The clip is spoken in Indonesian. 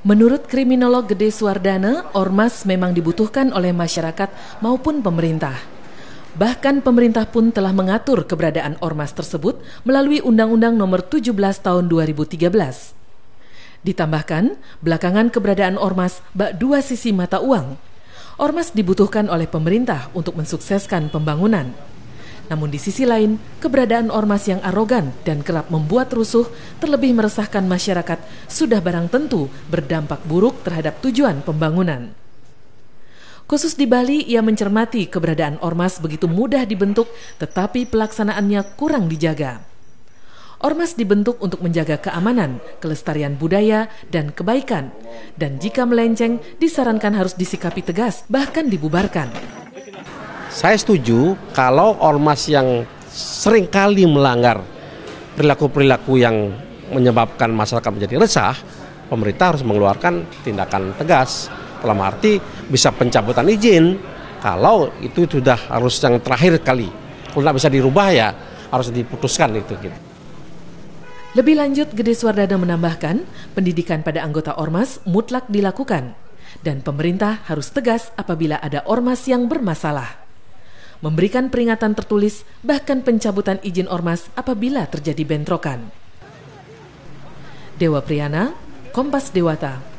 Menurut kriminolog Gede Suardana, ormas memang dibutuhkan oleh masyarakat maupun pemerintah. Bahkan pemerintah pun telah mengatur keberadaan ormas tersebut melalui Undang-Undang Nomor 17 Tahun 2013. Ditambahkan, belakangan keberadaan ormas bak dua sisi mata uang. Ormas dibutuhkan oleh pemerintah untuk mensukseskan pembangunan. Namun di sisi lain, keberadaan ormas yang arogan dan kerap membuat rusuh terlebih meresahkan masyarakat sudah barang tentu berdampak buruk terhadap tujuan pembangunan. Khusus di Bali, ia mencermati keberadaan ormas begitu mudah dibentuk tetapi pelaksanaannya kurang dijaga. Ormas dibentuk untuk menjaga keamanan, kelestarian budaya, dan kebaikan. Dan jika melenceng, disarankan harus disikapi tegas, bahkan dibubarkan. Saya setuju kalau ormas yang sering kali melanggar perilaku-perilaku yang menyebabkan masyarakat menjadi resah, pemerintah harus mengeluarkan tindakan tegas. Dalam arti bisa pencabutan izin kalau itu sudah harus yang terakhir kali. Kalau tidak bisa dirubah ya harus diputuskan itu. Gitu. Lebih lanjut, Gede Suardana menambahkan, pendidikan pada anggota ormas mutlak dilakukan, dan pemerintah harus tegas apabila ada ormas yang bermasalah memberikan peringatan tertulis bahkan pencabutan izin ormas apabila terjadi bentrokan. Dewa Priyana, Kompas Dewata.